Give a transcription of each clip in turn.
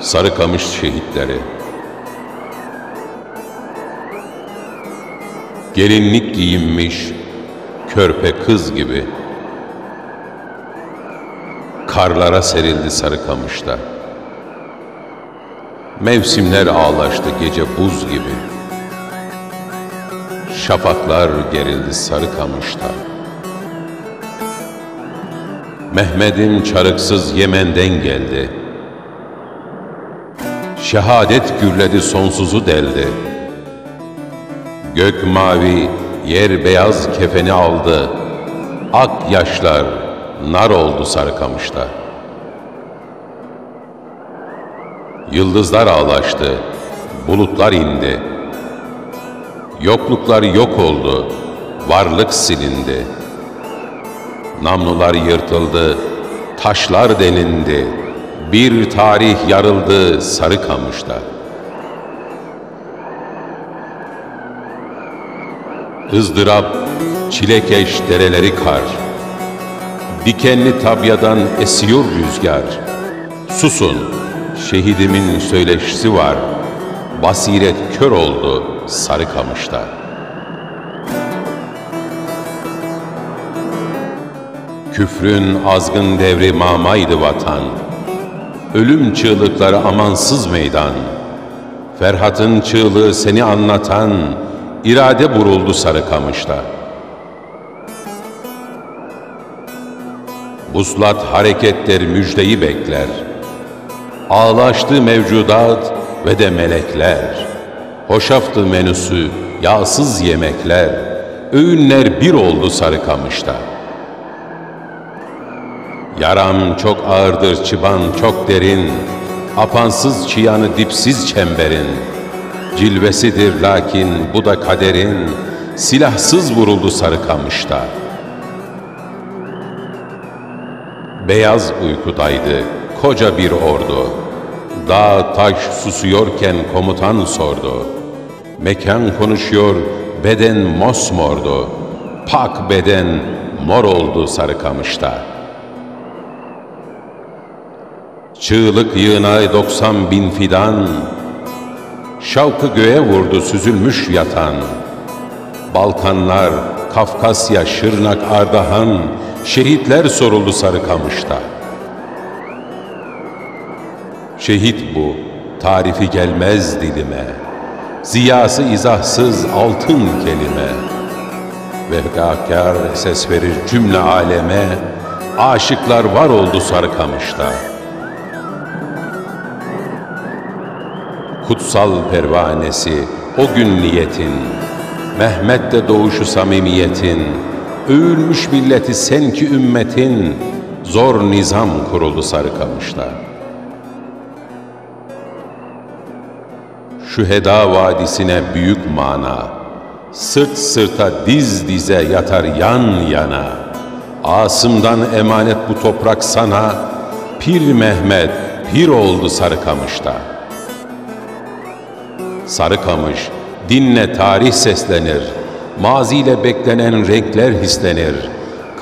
Sarıkamış şehitleri. Gelinlik giyinmiş körpe kız gibi. Karlara serildi Sarıkamış'ta. Mevsimler ağlaştı gece buz gibi. Şafaklar gerildi Sarıkamış'ta. Mehmet'im çarıksız Yemen'den geldi Şehadet gürledi sonsuzu deldi. Gök mavi, yer beyaz kefeni aldı. Ak yaşlar nar oldu Sarıkamış'ta. Yıldızlar ağlaştı, bulutlar indi. Yokluklar yok oldu, varlık silindi. Namlular yırtıldı, taşlar delindi bir tarih yarıldı Sarıkamış'ta. ızdırap, çilekeş dereleri kar, dikenli tabyadan esiyor rüzgar. Susun, şehidimin söyleşisi var, basiret kör oldu Sarıkamış'ta. Küfrün azgın devri mamaydı vatan, Ölüm çığlıkları amansız meydan. Ferhat'ın çığlığı seni anlatan irade buruldu Sarıkamış'ta. Buslat hareketler müjdeyi bekler. Ağlaştı mevcudat ve de melekler. Hoşaftı menüsü yağsız yemekler. Öğünler bir oldu Sarıkamış'ta.'' Yaram çok ağırdır çıban çok derin, Apansız çıyanı dipsiz çemberin. Cilvesidir lakin bu da kaderin, Silahsız vuruldu Sarıkamış'ta. Beyaz uykudaydı koca bir ordu. Dağ taş susuyorken komutan sordu. Mekan konuşuyor, beden mosmordu. Pak beden mor oldu Sarıkamış'ta.'' Çığlık yığına doksan bin fidan, Şavkı göğe vurdu süzülmüş yatan. Balkanlar, Kafkasya, Şırnak, Ardahan, Şehitler soruldu Sarıkamış'ta. Şehit bu, tarifi gelmez dilime. Ziyası izahsız altın kelime. Vehgâkâr ses verir cümle aleme, Aşıklar var oldu Sarıkamış'ta.'' Kutsal pervanesi o gün niyetin, Mehmet'te doğuşu samimiyetin, övülmüş milleti sen ki ümmetin, zor nizam kuruldu Sarıkamış'ta. Şu Heda Vadisi'ne büyük mana, sırt sırta diz dize yatar yan yana, Asım'dan emanet bu toprak sana, Pir Mehmet pir oldu Sarıkamış'ta.'' Sarıkamış, dinle tarih seslenir, maziyle beklenen renkler hislenir,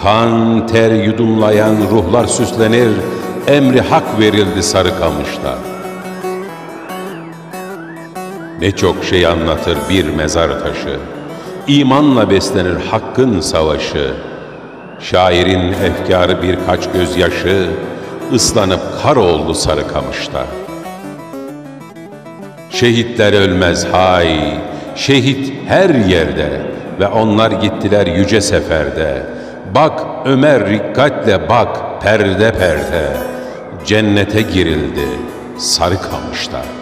kan, ter yudumlayan ruhlar süslenir, emri hak verildi Sarıkamış'ta. Ne çok şey anlatır bir mezar taşı, imanla beslenir hakkın savaşı, şairin efkarı birkaç gözyaşı, ıslanıp kar oldu Sarıkamış'ta.'' Şehitler ölmez hay, şehit her yerde ve onlar gittiler yüce seferde. Bak Ömer rikkatle bak perde perde, cennete girildi sarı kamışta.''